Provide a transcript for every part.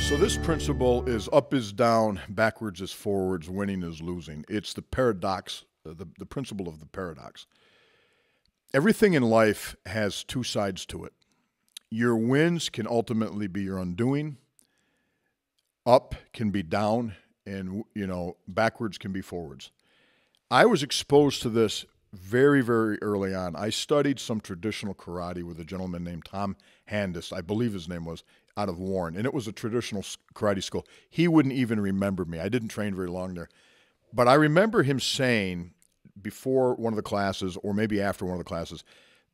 So this principle is up is down, backwards is forwards, winning is losing. It's the paradox, uh, the, the principle of the paradox. Everything in life has two sides to it. Your wins can ultimately be your undoing. Up can be down, and you know backwards can be forwards. I was exposed to this very, very early on. I studied some traditional karate with a gentleman named Tom Handis, I believe his name was, out of Warren, and it was a traditional karate school. He wouldn't even remember me. I didn't train very long there. But I remember him saying before one of the classes, or maybe after one of the classes,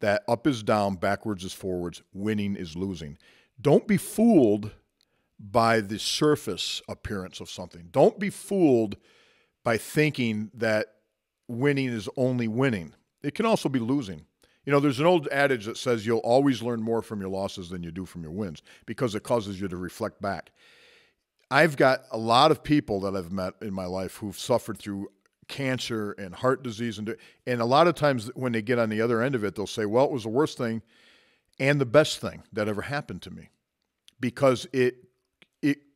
that up is down, backwards is forwards, winning is losing. Don't be fooled by the surface appearance of something. Don't be fooled by thinking that winning is only winning. It can also be losing. You know, there's an old adage that says you'll always learn more from your losses than you do from your wins because it causes you to reflect back. I've got a lot of people that I've met in my life who've suffered through cancer and heart disease and and a lot of times when they get on the other end of it they'll say, "Well, it was the worst thing and the best thing that ever happened to me." Because it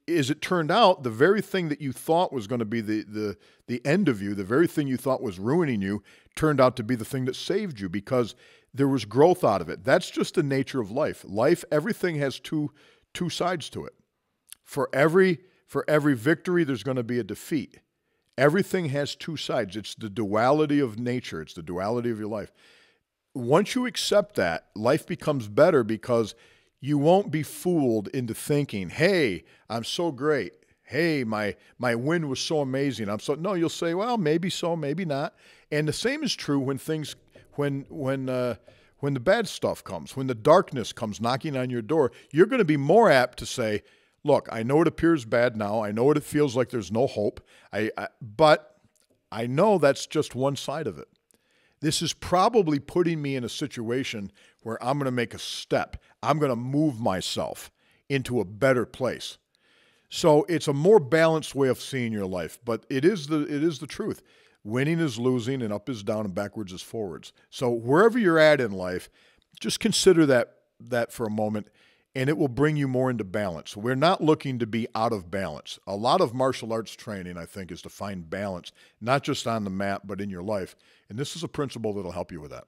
as it turned out, the very thing that you thought was going to be the, the, the end of you, the very thing you thought was ruining you, turned out to be the thing that saved you because there was growth out of it. That's just the nature of life. Life, everything has two, two sides to it. For every, for every victory, there's going to be a defeat. Everything has two sides. It's the duality of nature, it's the duality of your life. Once you accept that, life becomes better because – you won't be fooled into thinking, "Hey, I'm so great. Hey, my my win was so amazing. I'm so no." You'll say, "Well, maybe so, maybe not." And the same is true when things when when uh, when the bad stuff comes, when the darkness comes knocking on your door. You're going to be more apt to say, "Look, I know it appears bad now. I know it feels like there's no hope. I, I but I know that's just one side of it." This is probably putting me in a situation where I'm going to make a step. I'm going to move myself into a better place. So it's a more balanced way of seeing your life, but it is the it is the truth. Winning is losing and up is down and backwards is forwards. So wherever you're at in life, just consider that that for a moment and it will bring you more into balance. We're not looking to be out of balance. A lot of martial arts training, I think, is to find balance, not just on the mat, but in your life. And this is a principle that'll help you with that.